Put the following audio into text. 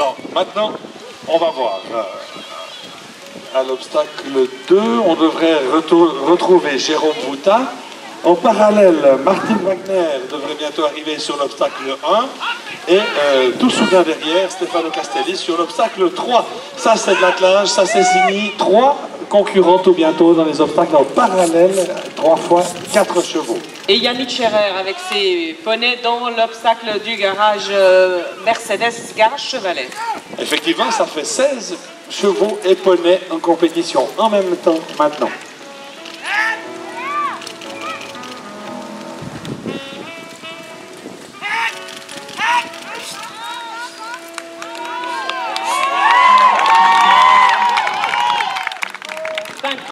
Alors, maintenant, on va voir. Euh, à l'obstacle 2, on devrait retrouver Jérôme Bouta. En parallèle, Martin Wagner devrait bientôt arriver sur l'obstacle 1 et euh, tout soudain derrière, Stefano Castelli sur l'obstacle 3. Ça, c'est de l'attelage, ça, c'est signé 3 concurrente tout bientôt dans les obstacles en parallèle, 3 fois quatre chevaux. Et Yannick Scherer avec ses poneys dans l'obstacle du garage euh, Mercedes, garage Chevalet. Effectivement, ça fait 16 chevaux et poneys en compétition en même temps maintenant.